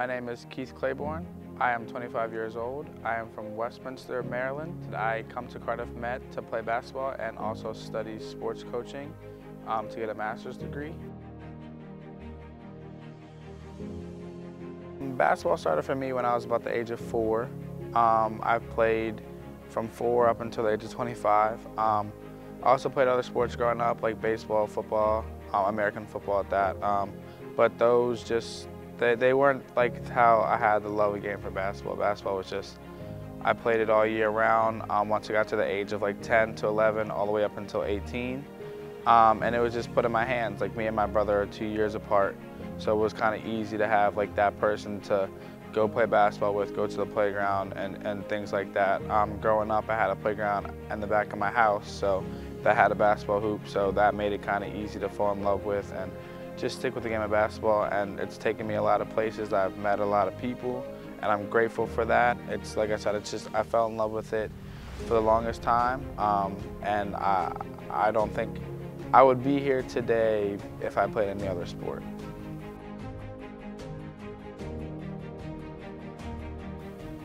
My name is Keith Claiborne. I am 25 years old. I am from Westminster, Maryland. I come to Cardiff Met to play basketball and also study sports coaching um, to get a master's degree. Basketball started for me when I was about the age of four. Um, I played from four up until the age of 25. Um, I also played other sports growing up, like baseball, football, um, American football at that. Um, but those just, they, they weren't like how I had the love of game for basketball. Basketball was just, I played it all year round. Um, once I got to the age of like 10 to 11, all the way up until 18. Um, and it was just put in my hands. Like me and my brother are two years apart. So it was kind of easy to have like that person to go play basketball with, go to the playground and, and things like that. Um, growing up, I had a playground in the back of my house, so that had a basketball hoop, so that made it kind of easy to fall in love with and just stick with the game of basketball. And it's taken me a lot of places. I've met a lot of people, and I'm grateful for that. It's like I said, it's just I fell in love with it for the longest time, um, and I, I don't think I would be here today if I played any other sport.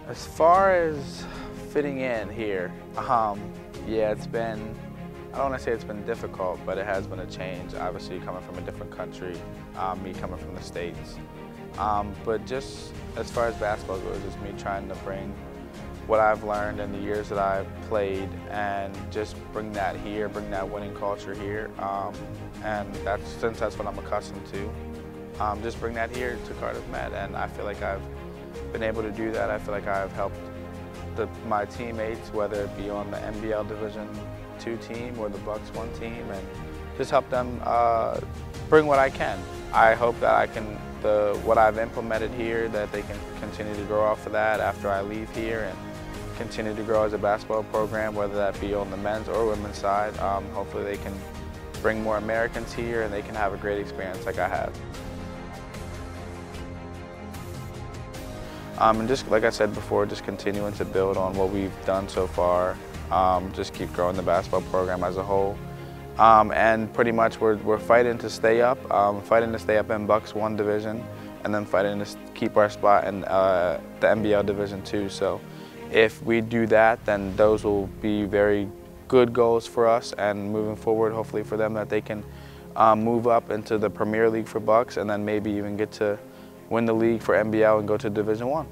As far as fitting in here, um, yeah, it's been, I don't want to say it's been difficult, but it has been a change. Obviously, coming from a different country, um, me coming from the States. Um, but just as far as basketball goes, it's me trying to bring what I've learned in the years that I've played and just bring that here, bring that winning culture here. Um, and that's, since that's what I'm accustomed to, um, just bring that here to Cardiff Met. And I feel like I've been able to do that. I feel like I've helped the, my teammates, whether it be on the NBL Division two team or the BUCS one team, and just help them uh, bring what I can. I hope that I can, the what I've implemented here, that they can continue to grow off of that after I leave here and continue to grow as a basketball program, whether that be on the men's or women's side. Um, hopefully they can bring more Americans here and they can have a great experience like I have. Um, and just like I said before, just continuing to build on what we've done so far. Um, just keep growing the basketball program as a whole. Um, and pretty much we're, we're fighting to stay up, um, fighting to stay up in BUCS 1 division, and then fighting to keep our spot in uh, the NBL Division 2. So if we do that, then those will be very good goals for us and moving forward, hopefully for them that they can um, move up into the Premier League for BUCS and then maybe even get to win the league for NBL and go to Division One.